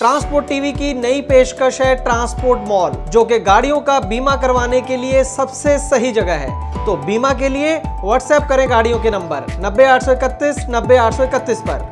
Transport TV की नई पेशकश है ट्रांसपोर्ट मॉल, जो कि गाड़ियों का बीमा करवाने के लिए सबसे सही जगह है। तो बीमा के लिए व्हाट्सएप करें गाड़ियों के नंबर, नब्बे आठ सौ इकतीस, नब्बे आठ सौ इकतीस पर।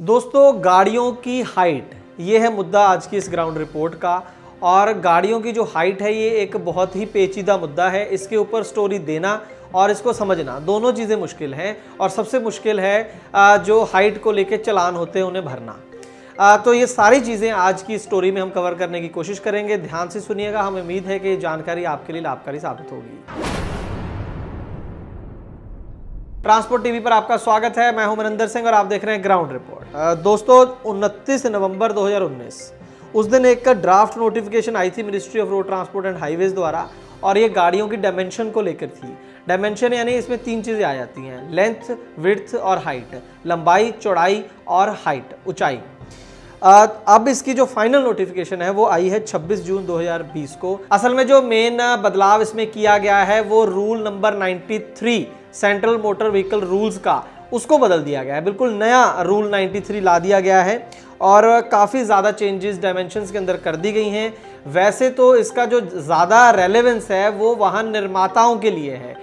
दोस्तों, गाड़ियों की हाइट ये है मुद्दा आज की इस ग्राउंड रिपोर्ट का। और गाड़ियों की जो हाइट है, ये एक बहुत ही पेचीदा मुद्दा है। इसके ऊपर स्टोरी देना और इसको समझना, दोनों चीज़ें मुश्किल हैं और सबसे मुश्किल है जो हाइट को लेकर चलान होते हैं, उन्हें भरना। तो ये सारी चीज़ें आज की स्टोरी में हम कवर करने की कोशिश करेंगे। ध्यान से सुनिएगा, हमें उम्मीद है कि ये जानकारी आपके लिए लाभकारी साबित होगी। ट्रांसपोर्ट टीवी पर आपका स्वागत है। मैं हूँ मनिंदर सिंह और आप देख रहे हैं ग्राउंड रिपोर्ट। दोस्तों 29 नवंबर 2019 उस दिन एक का ड्राफ्ट नोटिफिकेशन आई थी ministry of road transport and highways द्वारा, और ये गाड़ियों की डायमेंशन को लेकर थी। डायमेंशन यानी इसमें तीन चीज़ें आ जाती हैं लेंथ विड्थ और हाइट लंबाई, चौड़ाई और हाइट ऊंचाई। अब इसकी जो फाइनल नोटिफिकेशन है, वो आई है 26 जून 2020 को। असल में जो मेन बदलाव इसमें किया गया है, वो rule number 93 central motor vehicle rules का। उसको बदल दिया गया है। बिल्कुल नया रूल 93 ला दिया गया है और काफ़ी ज़्यादा चेंजेस डायमेंशंस के अंदर कर दी गई हैं। वैसे तो इसका जो ज़्यादा रेलेवेंस है वो वाहन निर्माताओं के लिए है।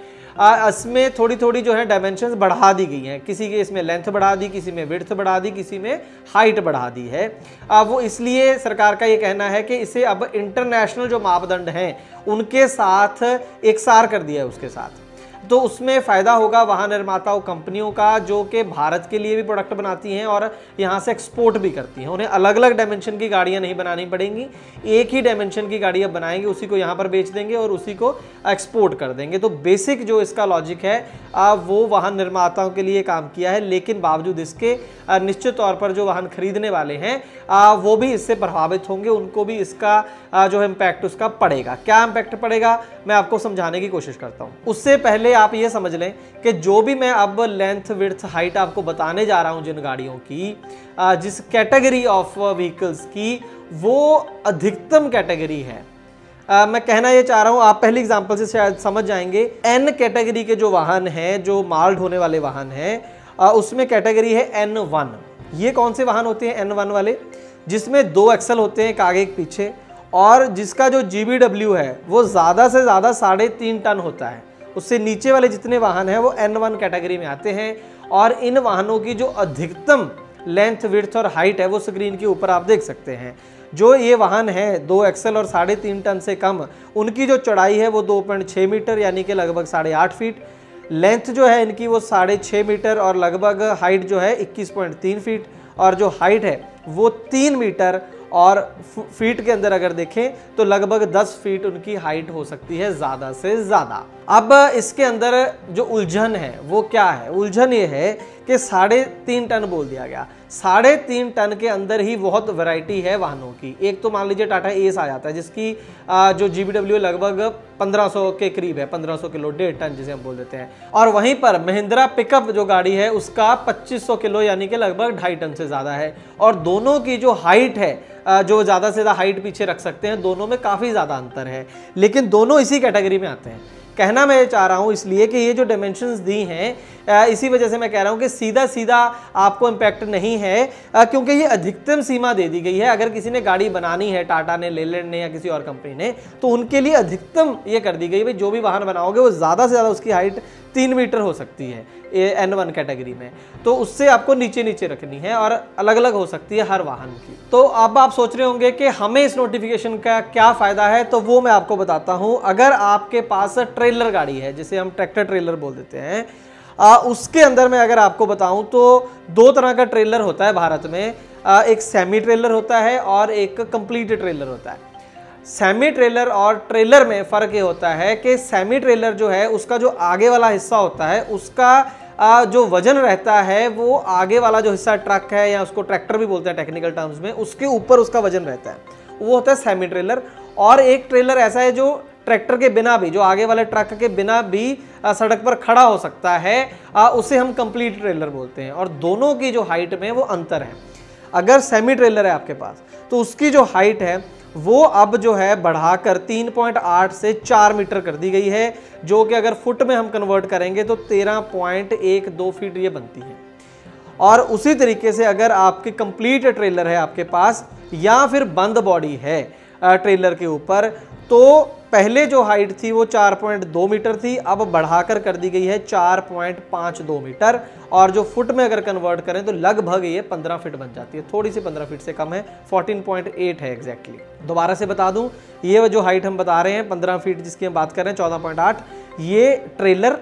इसमें थोड़ी थोड़ी जो है डायमेंशन बढ़ा दी गई हैं। किसी के इसमें लेंथ बढ़ा दी किसी में विड्थ बढ़ा दी किसी में हाइट बढ़ा दी है। आ, वो इसलिए सरकार का ये कहना है कि इसे अब इंटरनेशनल जो मापदंड हैं उनके साथ एक सार कर दिया है उसके साथ। तो उसमें फ़ायदा होगा वाहन निर्माताओं कंपनियों का, जो कि भारत के लिए भी प्रोडक्ट बनाती हैं और यहाँ से एक्सपोर्ट भी करती हैं। उन्हें अलग अलग डायमेंशन की गाड़ियाँ नहीं बनानी पड़ेंगी। एक ही डायमेंशन की गाड़ियाँ बनाएँगे, उसी को यहाँ पर बेच देंगे और उसी को एक्सपोर्ट कर देंगे। तो बेसिक जो इसका लॉजिक है वो वाहन निर्माताओं के लिए काम किया है, लेकिन बावजूद इसके निश्चित तौर पर जो वाहन खरीदने वाले हैं वो भी इससे प्रभावित होंगे, उनको भी इसका जो इम्पैक्ट उसका पड़ेगा। क्या इम्पैक्ट पड़ेगा, मैं आपको समझाने की कोशिश करता हूँ। उससे पहले आप ये समझ लें कि जो भी मैं अब लेंथ विड्थ हाइट आपको बताने जा रहा हूँ जिन गाड़ियों की जिस कैटेगरी ऑफ़ व्हीकल्स की वो अधिकतम कैटेगरी है। आ, मैं कहना ये चाह रहा हूँ आप पहली एग्जांपल से शायद समझ जाएँगे एन कैटेगरी के जो वाहन हैं जो माल ढोने वाले वाहन हैं उसमें कैटेगरी है एन वन ये कौन से वाहन होते हैं एन वन वाले? जिसमें दो एक्सल होते हैं एक आगे एक पीछे और जिसका जो जीबीडब्ल्यू है वो ज़्यादा से ज़्यादा साढ़े तीन टन होता है। उससे नीचे वाले जितने वाहन हैं, वो एन वन कैटेगरी में आते हैं। और इन वाहनों की जो अधिकतम लेंथ विड्थ और हाइट है, वो स्क्रीन के ऊपर आप देख सकते हैं। जो ये वाहन है, दो एक्सल और साढ़े तीन टन से कम, उनकी जो चौड़ाई है, वो दो पॉइंट छः मीटर, यानी कि लगभग साढ़े आठ फीट लेंथ जो है, इनकी वो साढ़े छः मीटर और लगभग हाइट जो है, इक्कीस पॉइंट तीन फीट और जो हाइट है, वो तीन मीटर और फीट के अंदर अगर देखें तो लगभग 10 फीट उनकी हाइट हो सकती है, ज़्यादा से ज़्यादा। अब इसके अंदर जो उलझन है, वो क्या है? उलझन ये है कि साढ़े तीन टन बोल दिया गया। साढ़े तीन टन के अंदर ही बहुत वैरायटी है वाहनों की। एक तो मान लीजिए टाटा एस आ जाता है, जिसकी जो जी लगभग 1500 के करीब है 1500 किलो, डेढ़ टन जिसे हम बोल देते हैं। और वहीं पर महिंद्रा पिकअप जो गाड़ी है, उसका 2500 किलो यानी कि लगभग ढाई टन से ज़्यादा है। और दोनों की जो हाइट है जो ज़्यादा से ज़्यादा हाइट पीछे रख सकते हैं, दोनों में काफ़ी ज़्यादा अंतर है। लेकिन दोनों इसी कैटेगरी में आते हैं। कहना मैं चाह रहा हूँ इसलिए कि ये जो डायमेंशंस दी हैं इसी वजह से मैं कह रहा हूँ कि सीधा सीधा आपको इम्पैक्ट नहीं है क्योंकि ये अधिकतम सीमा दे दी गई है। अगर किसी ने गाड़ी बनानी है टाटा ने लेलैंड ने या किसी और कंपनी ने तो उनके लिए अधिकतम ये कर दी गई भाई, जो भी वाहन बनाओगे, वो ज़्यादा से ज़्यादा उसकी हाइट तीन मीटर हो सकती है ए एन वन कैटेगरी में। तो उससे आपको नीचे नीचे रखनी है और अलग अलग हो सकती है हर वाहन की। तो अब आप सोच रहे होंगे कि हमें इस नोटिफिकेशन का क्या फ़ायदा है तो वो मैं आपको बताता हूँ। अगर आपके पास ट्रेलर गाड़ी है जिसे हम ट्रैक्टर ट्रेलर बोल देते हैं आ, उसके अंदर मैं अगर आपको बताऊँ तो दो तरह का ट्रेलर होता है भारत में। आ, एक सेमी ट्रेलर होता है और एक कंप्लीट ट्रेलर होता है। सेमी ट्रेलर और ट्रेलर में फ़र्क ये होता है कि सेमी ट्रेलर जो है, उसका जो आगे वाला हिस्सा होता है, उसका जो वज़न रहता है, वो आगे वाला जो हिस्सा ट्रक है या उसको ट्रैक्टर भी बोलते हैं टेक्निकल टर्म्स में, उसके ऊपर उसका वज़न रहता है। वो होता है सेमी ट्रेलर और एक ट्रेलर ऐसा है जो ट्रैक्टर के बिना भी, जो आगे वाले ट्रक के बिना भी सड़क पर खड़ा हो सकता है उसे हम कंप्लीट ट्रेलर बोलते हैं। और दोनों की जो हाइट में वो अंतर है। अगर सेमी ट्रेलर है आपके पास तो उसकी जो हाइट है वो अब जो है बढ़ाकर 3.8 से 4 मीटर कर दी गई है, जो कि अगर फुट में हम कन्वर्ट करेंगे तो 13.12 फीट ये बनती है। और उसी तरीके से अगर आपके कंप्लीट ट्रेलर है आपके पास, या फिर बंद बॉडी है ट्रेलर के ऊपर तो पहले जो हाइट थी वो 4.2 मीटर थी, अब बढ़ाकर कर दी गई है 4.52 मीटर। और जो फुट में अगर कन्वर्ट करें तो लगभग ये 15 फीट बन जाती है, थोड़ी सी 15 फीट से कम है 14.8 है एग्जैक्टली दोबारा से बता दूँ, ये जो हाइट हम बता रहे हैं 15 फीट जिसकी हम बात कर रहे हैं 14.8 ये ट्रेलर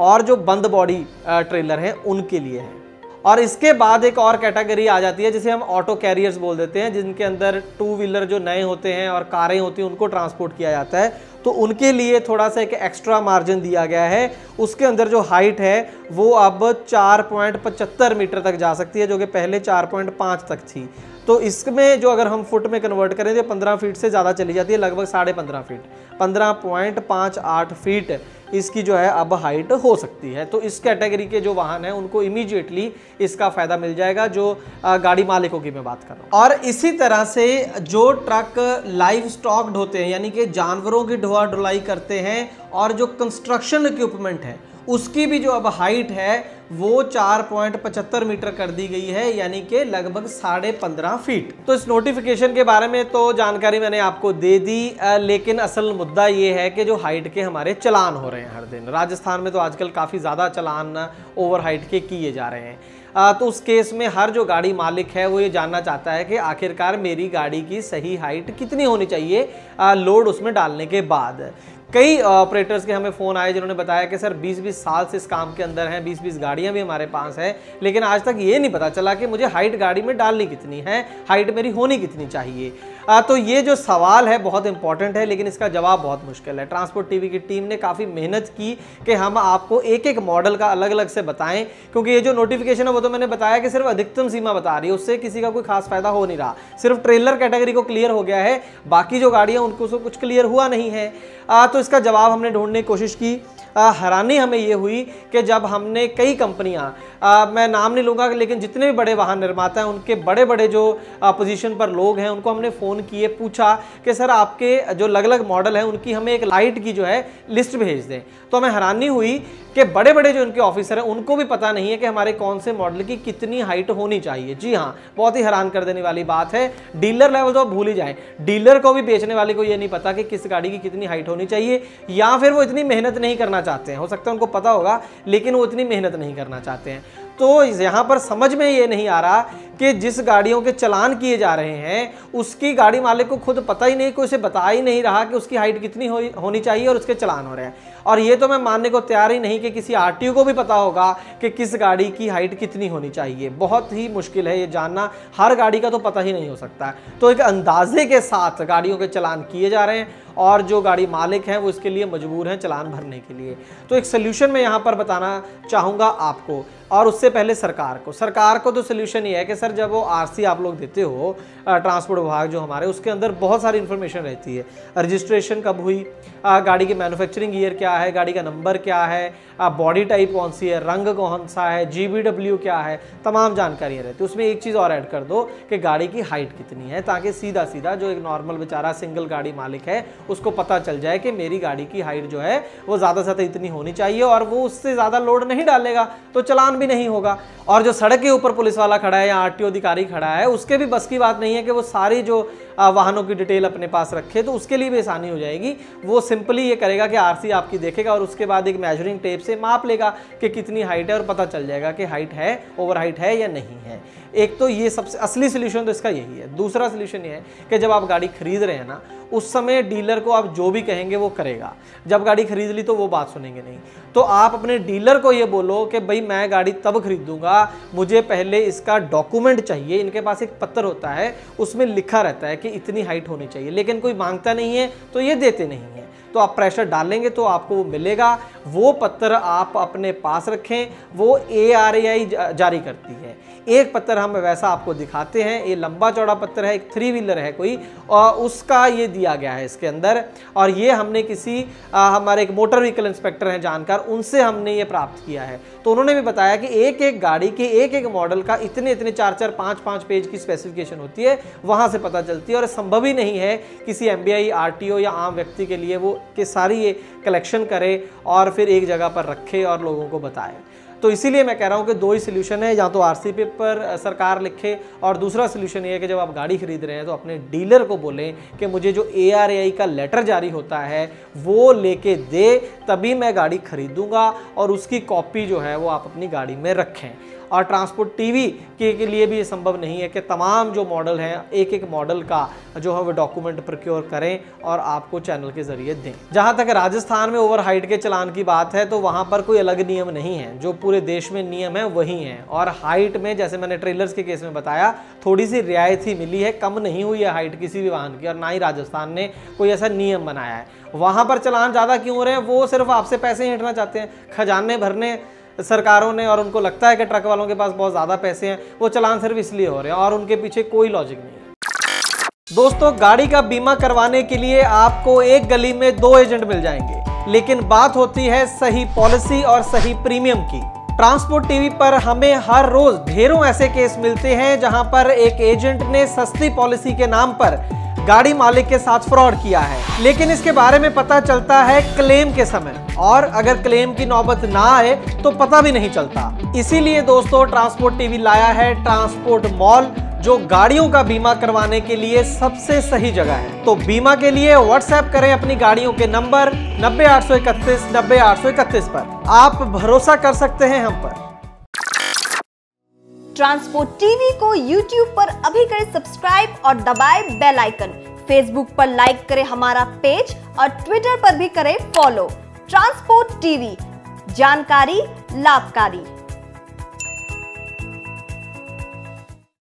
और जो बंद बॉडी ट्रेलर हैं, उनके लिए है। और इसके बाद एक और कैटेगरी आ जाती है, जिसे हम ऑटो कैरियर्स बोल देते हैं, जिनके अंदर टू व्हीलर जो नए होते हैं और कारें होती हैं, उनको ट्रांसपोर्ट किया जाता है। तो उनके लिए थोड़ा सा एक एक्स्ट्रा मार्जिन दिया गया है। उसके अंदर जो हाइट है, वो अब 4.75 मीटर तक जा सकती है, जो कि पहले 4.5 तक थी। तो इसमें जो अगर हम फुट में कन्वर्ट करें तो पंद्रह फीट से ज़्यादा चली जाती है, लगभग साढ़े पंद्रह फीट पंद्रह पॉइंट पाँच आठ फीट इसकी जो है अब हाइट हो सकती है। तो इस कैटेगरी के जो वाहन हैं, उनको इमीडिएटली इसका फ़ायदा मिल जाएगा, जो गाड़ी मालिकों की मैं बात कर रहा हूँ। और इसी तरह से जो ट्रक लाइव स्टॉक्ड होते हैं, यानी कि जानवरों की ढोआ ढुलाई करते हैं, और जो कंस्ट्रक्शन इक्विपमेंट है उसकी भी जो अब हाइट है वो 4.75 मीटर कर दी गई है यानी कि लगभग साढ़े पंद्रह फीट तो इस नोटिफिकेशन के बारे में तो जानकारी मैंने आपको दे दी आ, लेकिन असल मुद्दा ये है कि जो हाइट के हमारे चलान हो रहे हैं हर दिन. राजस्थान में तो आजकल काफ़ी ज़्यादा चलान ओवर हाइट के किए जा रहे हैं. तो उस केस में हर जो गाड़ी मालिक है, वो ये जानना चाहता है कि आखिरकार मेरी गाड़ी की सही हाइट कितनी होनी चाहिए लोड उसमें डालने के बाद। कई ऑपरेटर्स के हमें फ़ोन आए जिन्होंने बताया कि, सर 20-20 साल से इस काम के अंदर हैं 20-20 गाड़ियाँ भी हमारे पास हैं, लेकिन आज तक ये नहीं पता चला कि मुझे हाइट गाड़ी में डालनी कितनी है हाइट मेरी होनी कितनी चाहिए। तो ये जो सवाल है बहुत इंपॉर्टेंट है लेकिन इसका जवाब बहुत मुश्किल है। ट्रांसपोर्ट टीवी की टीम ने काफ़ी मेहनत की कि हम आपको एक एक मॉडल का अलग अलग से बताएँ क्योंकि ये जो नोटिफिकेशन है वो तो मैंने बताया कि सिर्फ़ अधिकतम सीमा बता रही है उससे किसी का कोई खास फ़ायदा हो नहीं रहा। सिर्फ़ ट्रेलर कैटेगरी को क्लियर हो गया है बाकी जो गाड़ियाँ उनको कुछ क्लियर हुआ नहीं है। आ, तो इसका जवाब हमने ढूँढने की कोशिश की। हैरानी हमें ये हुई कि जब हमने कई कंपनियाँ मैं नाम नहीं लूँगा, लेकिन जितने भी बड़े वाहन निर्माता हैं, उनके बड़े बड़े जो पोजीशन पर लोग हैं, उनको हमने फ़ोन किए, पूछा कि, सर, आपके जो अलग अलग मॉडल हैं, उनकी हमें एक लाइट की जो है लिस्ट भेज दें। तो हमें हैरानी हुई कि बड़े बड़े जो इनके ऑफिसर हैं, उनको भी पता नहीं है कि हमारे कौन से मॉडल की कितनी हाइट होनी चाहिए। जी हाँ बहुत ही हैरान कर देने वाली बात है। डीलर लेवल तो आप भूल ही जाए। डीलर को भी बेचने वाले को ये नहीं पता कि किस गाड़ी की कितनी हाइट होनी चाहिए, या फिर वो इतनी मेहनत नहीं करना चाहते हैं हो सकता है उनको पता होगा लेकिन वो इतनी मेहनत नहीं करना चाहते हैं। तो यहाँ पर समझ में ये नहीं आ रहा कि जिस गाड़ियों के चलान किए जा रहे हैं उसकी गाड़ी मालिक को खुद पता ही नहीं कोई उसे बता ही नहीं रहा कि उसकी हाइट कितनी हो, होनी चाहिए और उसके चलान हो रहे हैं। और ये तो मैं मानने को तैयार ही नहीं कि किसी आर को भी पता होगा कि किस गाड़ी की हाइट कितनी होनी चाहिए। बहुत ही मुश्किल है ये जानना। हर गाड़ी का तो पता ही नहीं हो सकता। तो एक अंदाजे के साथ गाड़ियों के चलान किए जा रहे हैं और जो गाड़ी मालिक हैं वो इसके लिए मजबूर हैं चलान भरने के लिए। तो एक सोल्यूशन मैं यहाँ पर बताना चाहूँगा आपको। और उससे पहले सरकार को। सरकार को तो सोल्यूशन ये है कि, सर, जब वो आरसी आप लोग देते हो ट्रांसपोर्ट विभाग जो हमारे, उसके अंदर बहुत सारी इन्फॉर्मेशन रहती है। रजिस्ट्रेशन कब हुई? गाड़ी की मैन्युफैक्चरिंग ईयर क्या है? गाड़ी का नंबर क्या है? बॉडी टाइप कौन सी है? रंग कौन सा है? जी क्या है? तमाम जानकारियाँ रहती है। उसमें एक चीज़ और ऐड कर दो कि गाड़ी की हाइट कितनी है, ताकि सीधा सीधा जो एक नॉर्मल बेचारा सिंगल गाड़ी मालिक है, उसको पता चल जाए कि मेरी गाड़ी की हाइट जो है, वो ज़्यादा से ज़्यादा इतनी होनी चाहिए और वो उससे ज़्यादा लोड नहीं डालेगा। तो चलान नहीं होगा। और जो सड़क के ऊपर पुलिस वाला खड़ा है या आरटीओ अधिकारी खड़ा है, उसके भी बस की बात नहीं है कि वो सारी जो वाहनों की डिटेल अपने पास रखे तो उसके लिए भी आसानी हो जाएगी। वो सिंपली ये करेगा कि आरसी आपकी देखेगा और उसके बाद एक मेजरिंग टेप से माप लेगा कि कितनी हाइट है और पता चल जाएगा कि हाइट है ओवर हाइट है या नहीं है। एक तो ये सबसे असली सोल्यूशन तो इसका यही है। दूसरा सोल्यूशन ये है कि जब आप गाड़ी खरीद रहे हैं ना, उस समय डीलर को आप जो भी कहेंगे वो करेगा। जब गाड़ी खरीद ली तो वो बात सुनेंगे नहीं। तो आप अपने डीलर को ये बोलो कि भाई मैं गाड़ी तब खरीदूँगा, मुझे पहले इसका डॉक्यूमेंट चाहिए, इनके पास एक पत्र होता है, उसमें लिखा रहता है कि इतनी हाइट होनी चाहिए, लेकिन कोई माँगता नहीं है तो ये देते नहीं है। तो आप प्रेशर डालेंगे तो आपको वो मिलेगा। वो पत्र आप अपने पास रखें, वो ए जारी करती है। एक पत्थर हम वैसा आपको दिखाते हैं। ये लंबा चौड़ा पत्थर है एक थ्री व्हीलर है कोई और उसका ये दिया गया है इसके अंदर। और ये हमने किसी आ, हमारे एक मोटर व्हीकल इंस्पेक्टर हैं जानकार उनसे हमने ये प्राप्त किया है। तो उन्होंने भी बताया कि एक एक गाड़ी के एक एक मॉडल का इतने इतने चार चार पाँच पाँच पेज की स्पेसिफिकेशन होती है वहाँ से पता चलती है। और संभव ही नहीं है किसी एम बी या आम व्यक्ति के लिए वो के सारी ये कलेक्शन करे और फिर एक जगह पर रखे और लोगों को बताए। तो इसीलिए मैं कह रहा हूँ कि दो ही सोल्यूशन है, या तो आर पर सरकार लिखे, और दूसरा सोल्यूशन ये है कि जब आप गाड़ी खरीद रहे हैं तो अपने डीलर को बोलें कि मुझे जो एआरएआई का लेटर जारी होता है, वो लेके दे, तभी मैं गाड़ी खरीदूँगा, और उसकी कॉपी जो है, वो आप अपनी गाड़ी में रखें। और ट्रांसपोर्ट टीवी के, के लिए भी ये संभव नहीं है कि तमाम जो मॉडल हैं एक एक मॉडल का जो है वो डॉक्यूमेंट प्रोक्योर करें और आपको चैनल के ज़रिए दें। जहाँ तक राजस्थान में ओवर हाइट के चलान की बात है तो वहाँ पर कोई अलग नियम नहीं है। जो पूरे देश में नियम है वही है। और हाइट में जैसे मैंने ट्रेलर्स के केस में बताया थोड़ी सी रियायत ही मिली है। कम नहीं हुई है हाइट किसी भी वाहन की और ना ही राजस्थान ने कोई ऐसा नियम बनाया है। वहाँ पर चलान ज़्यादा क्यों हो रहे हैं? वो सिर्फ़ आपसे पैसे ही हटना चाहते हैं। खजाने भरने सरकारों ने और उनको लगता है कि ट्रक वालों के पास बहुत ज़्यादा पैसे हैं, वो चलान सिर्फ़ इसलिए हो रहे हैं और उनके पीछे कोई लॉजिक नहीं है। दोस्तों, गाड़ी का बीमा करवाने के लिए आपको एक गली में दो एजेंट मिल जाएँगे। लेकिन बात होती है सही पॉलिसी और सही प्रीमियम की। ट्रांसपोर्ट टीवी पर हमें हर रोज ढेरों ऐसे केस मिलते हैं जहाँ पर एक एजेंट ने सस्ती पॉलिसी के नाम पर गाड़ी मालिक के साथ फ्रॉड किया है। लेकिन इसके बारे में पता चलता है क्लेम के समय। और अगर क्लेम की नौबत ना आए तो पता भी नहीं चलता। इसीलिए दोस्तों, ट्रांसपोर्ट टीवी लाया है ट्रांसपोर्ट मॉल, जो गाड़ियों का बीमा करवाने के लिए सबसे सही जगह है। तो बीमा के लिए व्हाट्सएप करें अपनी गाड़ियों के नंबर नब्बे आठ सौ इकतीस, नब्बे आठ सौ इकतीस पर। आप भरोसा कर सकते हैं हम पर। ट्रांसपोर्ट टीवी को यूट्यूब पर अभी करें सब्सक्राइब और दबाए बेल आइकन फेसबुक पर लाइक करें हमारा पेज और ट्विटर पर भी करें फॉलो ट्रांसपोर्ट टीवी, जानकारी, लाभकारी।